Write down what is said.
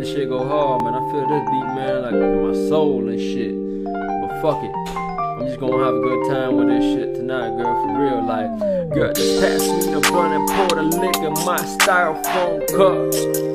This shit go hard, man. I feel this beat, man, like in my soul and shit. But fuck it. I'm just gonna have a good time with this shit tonight, girl, for real. Like, girl, just pass me the blunt and pour the liquor in my styrofoam cup.